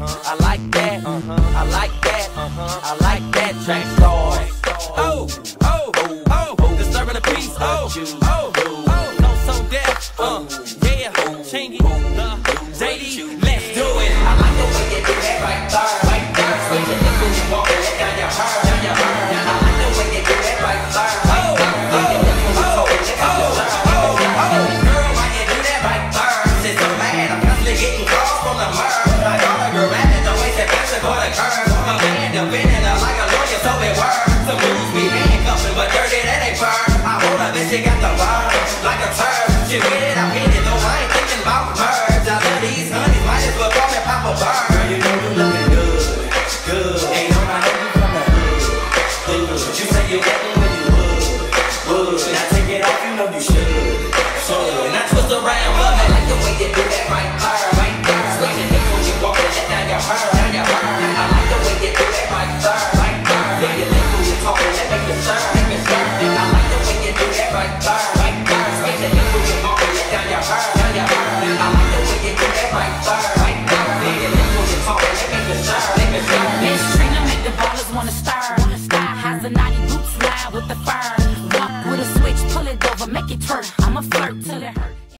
Uh-huh. I like that. Uh-huh. I like that. Uh-huh. I like that track star. Oh, oh, oh, disturbing the peace. Oh, oh, oh, no So Def. Uh, yeah, Chingy, the JD, let's do it. I like the way you do that right there, right there. Switch your walk down your hair, down your. I like the way you do that right there, talk and let down your. Girl, why you do that right there? Since so bad, I'm constantly getting calls from the murder. Bitch, she got the word like a turd. She it, I'm in it, though I ain't thinking about birds. I love these honeys, might as well call me Papa Bird. Girl, you know you looking good, good. Ain't nobody from the hood, hood. You say you getting when you would, would. Now take it off, you know you should. Stir, make the ballers wanna stir. Sky naughty with the. Walk with a switch, pull it over, make it. I'ma flirt till it hurt.